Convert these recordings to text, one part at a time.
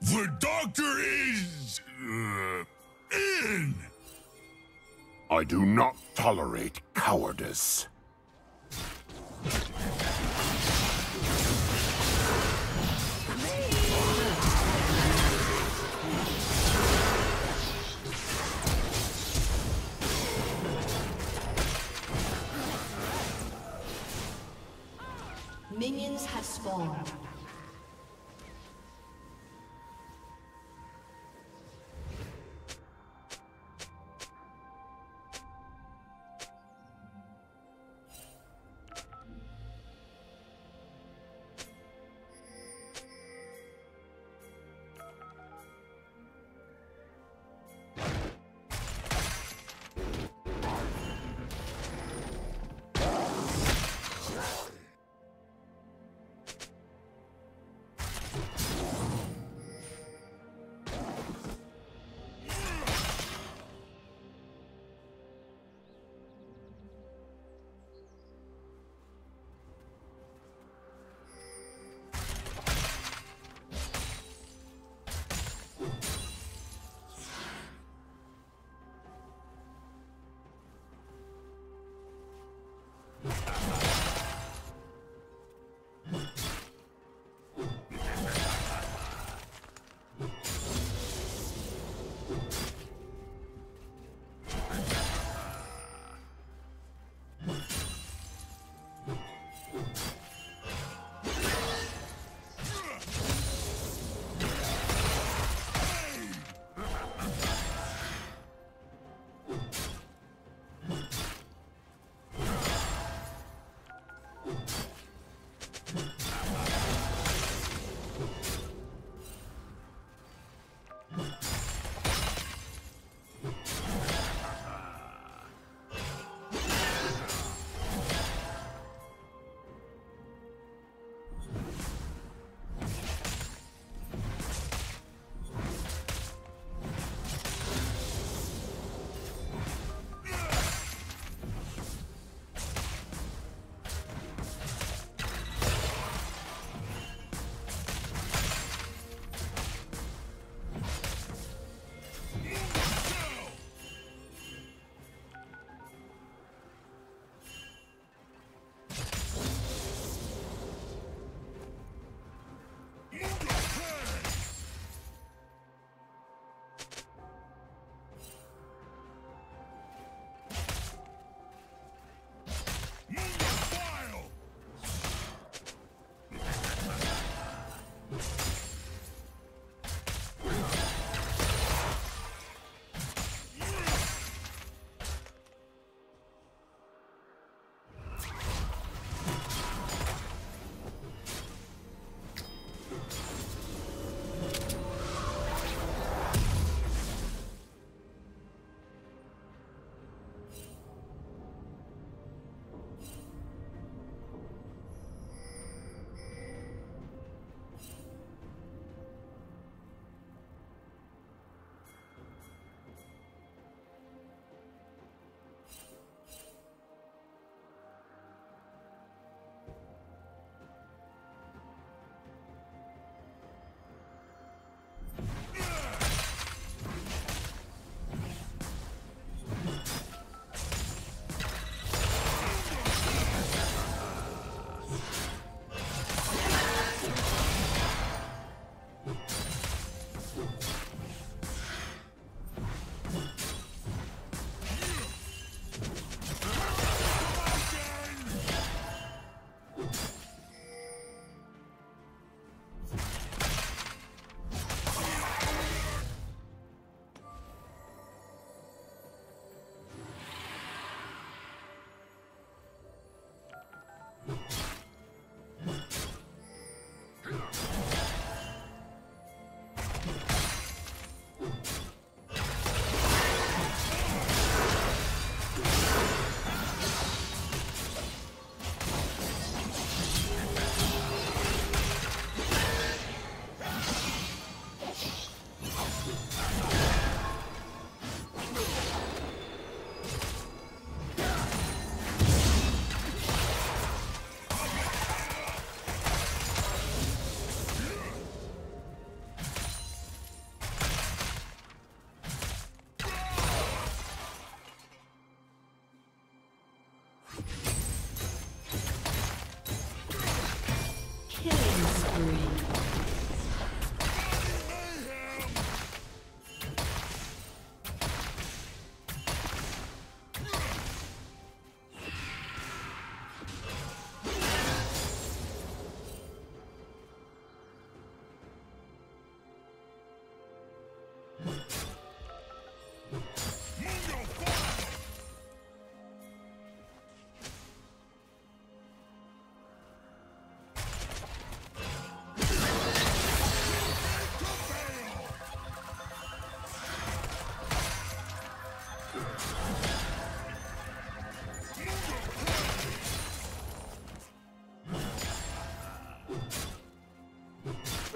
The doctor is... Uh, in! I do not tolerate cowardice. Minions have spawned.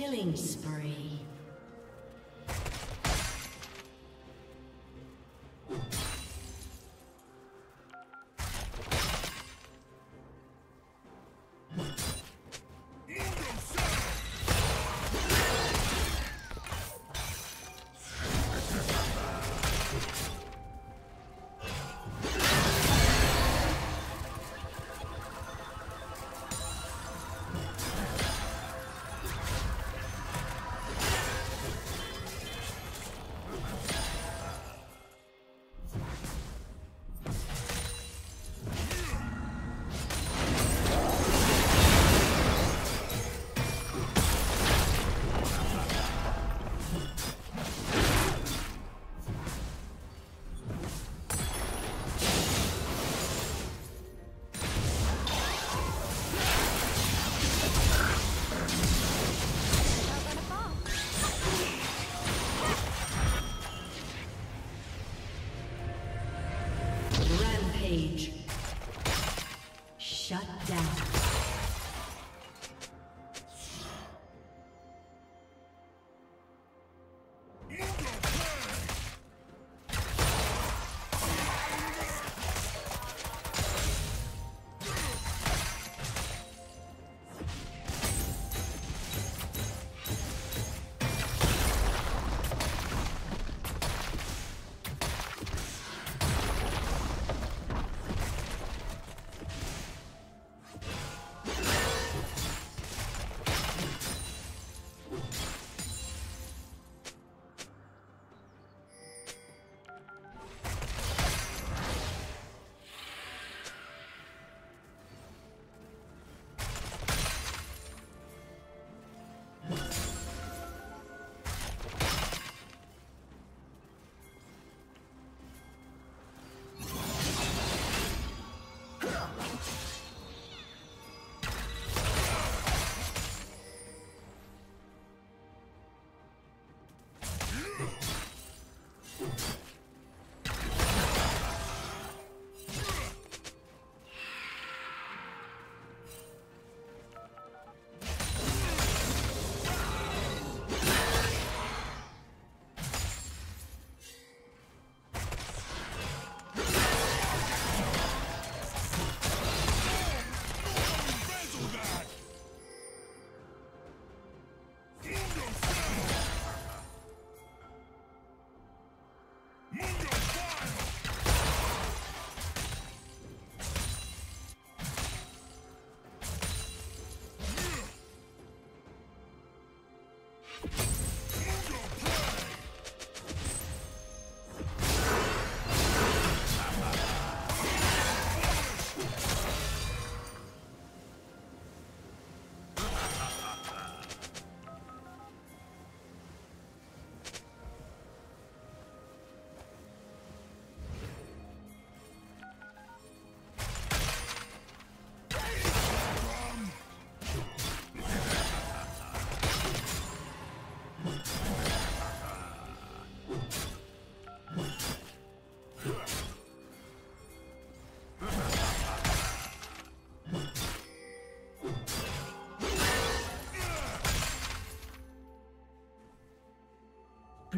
Killing spree.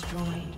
Destroyed.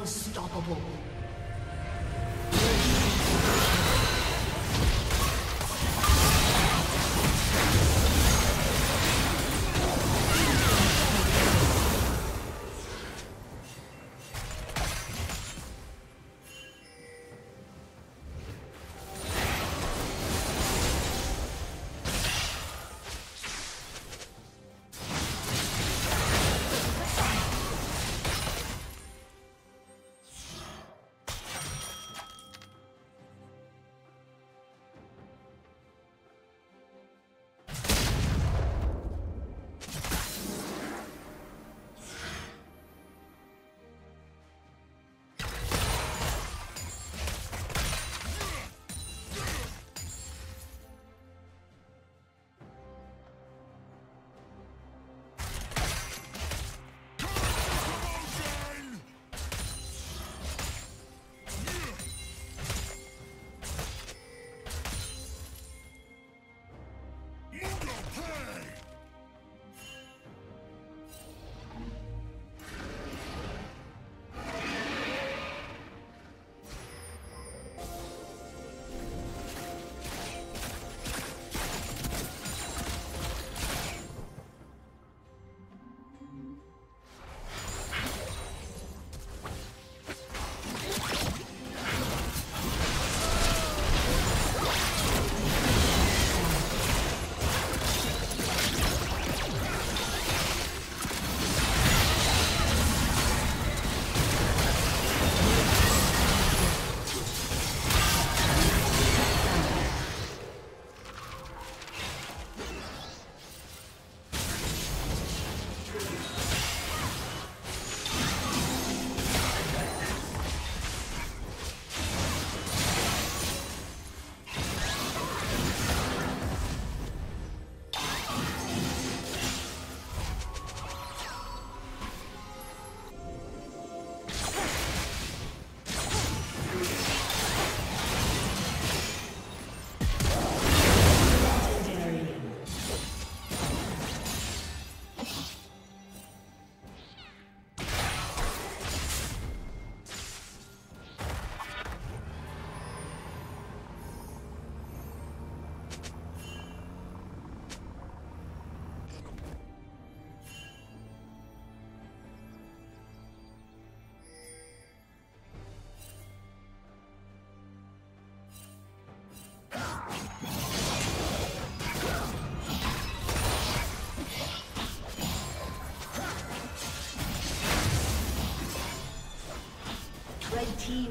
Unstoppable. Huh.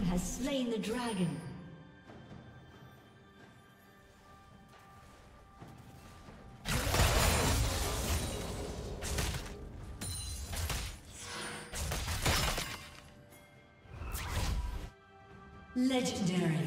Has slain the dragon. Legendary.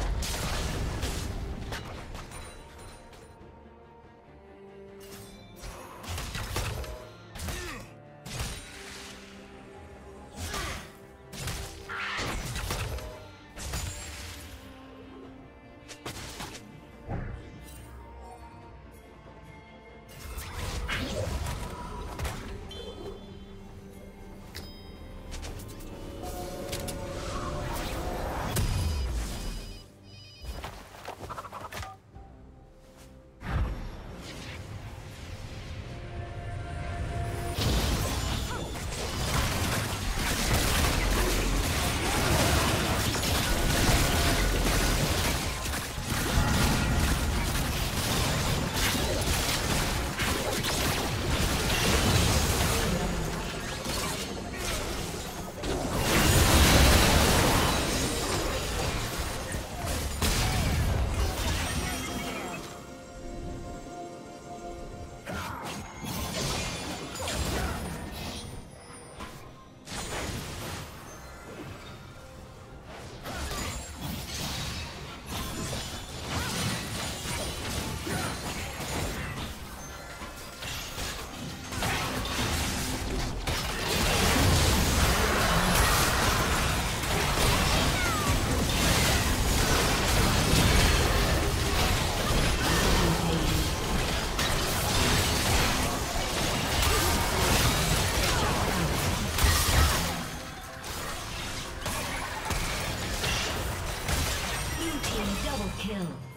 Kill.